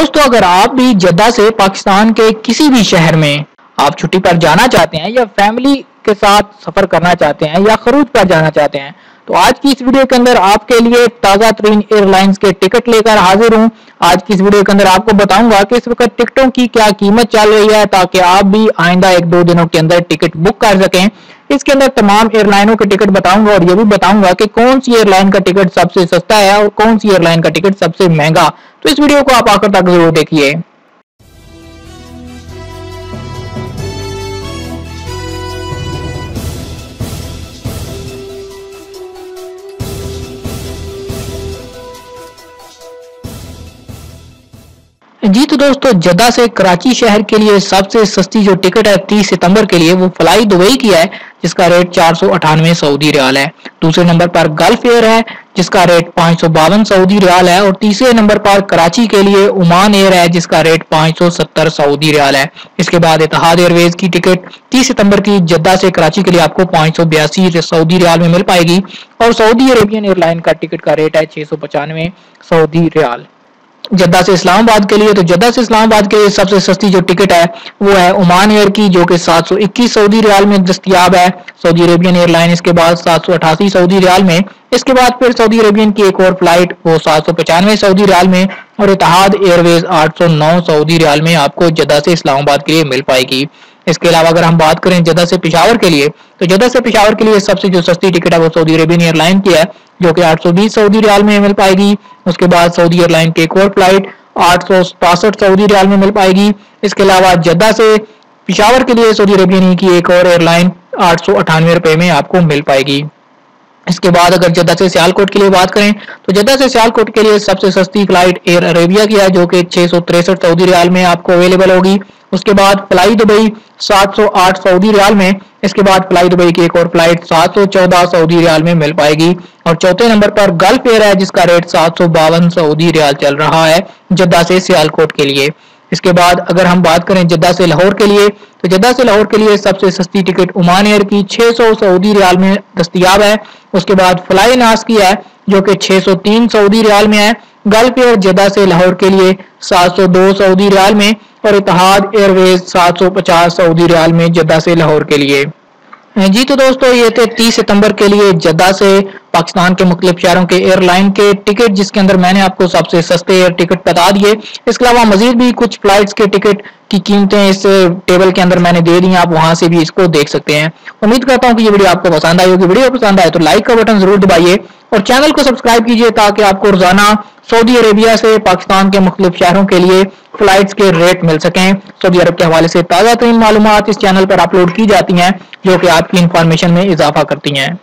दोस्तों, अगर आप भी जद्दा से पाकिस्तान के किसी भी शहर में आप छुट्टी पर जाना चाहते हैं या फैमिली के साथ सफ़र करना चाहते हैं या खरूज पर जाना चाहते हैं तो आज की इस वीडियो के अंदर आपके लिए ताज़ा तरीन एयरलाइंस के टिकट लेकर हाजिर हूँ। आज की इस वीडियो के अंदर आपको बताऊँगा कि इस वक्त टिकटों की क्या कीमत चल रही है ताकि आप भी आइंदा एक दो दिनों के अंदर टिकट बुक कर सकें। इसके अंदर तमाम एयरलाइनों के टिकट बताऊँगा और ये भी बताऊँगा कि कौन सी एयरलाइन का टिकट सबसे सस्ता है और कौन सी एयरलाइन का टिकट सबसे महँगा। तो इस वीडियो को आप आखिर तक ज़रूर देखिए। जी तो दोस्तों, जद्दा से कराची शहर के लिए सबसे सस्ती जो टिकट है 30 सितंबर के लिए, वो फ्लाई दुबई की है, जिसका रेट चार सौ अठानवे सऊदी रियाल है। दूसरे नंबर पर गल्फ एयर है, जिसका रेट पाँच सौ बावन सऊदी रियाल है, और तीसरे नंबर पर कराची के लिए उमान एयर है, जिसका रेट पाँच सौ सत्तर सऊदी रियाल है। इसके बाद इतिहाद एयरवेज की टिकट, तीस सितंबर की, जद्दा से कराची के लिए आपको पाँच सौ बयासी सऊदी रियाल में मिल पाएगी, और सऊदी अरेबियन एयरलाइन का टिकट का रेट है छह सौ पचानवे सऊदी रियाल। जद्दा से इस्लामाबाद के लिए तो जद्दा से इस्लामाबाद के लिए सबसे सस्ती जो टिकट है, वो है ओमान एयर की, जो कि सात सौ इक्कीस सऊदी रियाल में दस्तियाब है। सऊदी अरेबियन एयरलाइन इसके बाद सात सौ अठासी सऊदी रियाल में। इसके बाद फिर सऊदी अरेबियन की एक और फ़्लाइट, वो सात सऊदी रियाल में, और इतिहाद एयरवेज आठ सौ नौ सऊदी रियाल में आपको जद्दा से इस्लामाबाद के लिए मिल पाएगी। इसके अलावा अगर हम बात करें जदा से पिशावर के लिए तो जदा से पिशावर के लिए सबसे जो सस्ती टिकट है वो सऊदी अरेबियन एयरलाइन की है, जो कि 820 सऊदी रियाल में मिल पाएगी। उसके बाद सऊदी एयरलाइन की एक और फ़्लाइट आठ सऊदी रियाल में मिल पाएगी। इसके अलावा जद्दा से पिशावर के लिए सऊदी अरेबियन की एक और एयरलाइन आठ सौ अठानवे रुपए में आपको मिल पाएगी। इसके बाद अगर जद्दा से सियालकोट के लिए बात करें तो जद्दा से सियालकोट के लिए सबसे सस्ती फ़्लाइट एयर अरेबिया की है, जो कि छह सौ तिरसठ सऊदी रियाल में आपको अवेलेबल होगी। उसके बाद फ्लाई दुबई 708 सऊदी रियाल में, इसके बाद फ्लाई दुबई की एक और फ़्लाइट 714 सऊदी रियाल में मिल पाएगी। और चौथे नंबर पर गल्फ एयर है, जिसका रेट सात सौ बावन सऊदी रियाल चल रहा है, जद्दा से सियालकोट के लिए। इसके बाद अगर हम बात करें जद्दा से लाहौर के लिए तो जद्दा से लाहौर के लिए सबसे सस्ती टिकट उमान एयर की 600 सऊदी रियाल में दस्तियाब है। उसके बाद फ्लाई नास की है, जो कि 603 सऊदी रियाल में है। गल्फ एयर जद्दा से लाहौर के लिए 702 सऊदी रियाल में और इतिहाद एयरवेज 750 सऊदी रियाल में जद्दा से लाहौर के लिए। जी तो दोस्तों, ये थे 30 सितंबर के लिए जद्दा से पाकिस्तान के मुख्तलिफ़ शहरों के एयरलाइन के टिकट, जिसके अंदर मैंने आपको सबसे सस्ते एयर टिकट बता दिए। इसके अलावा मजीद भी कुछ फ्लाइट्स के टिकट की कीमतें इस टेबल के अंदर मैंने दे दी आप वहाँ से भी इसको देख सकते हैं। उम्मीद करता हूँ कि ये वीडियो आपको पसंद आई होगी। वीडियो पसंद आए तो लाइक का बटन ज़रूर दबाइए। और चैनल को सब्सक्राइब कीजिए ताकि आपको रोज़ाना सऊदी अरेबिया से पाकिस्तान के मुख्त शहरों के लिए फ्लाइट्स के रेट मिल सकें। सऊदी अरब के हवाले से ताज़ा तरीन मालूम इस चैनल पर अपलोड की जाती हैं, जो कि आपकी इंफॉर्मेशन में इजाफा करती हैं।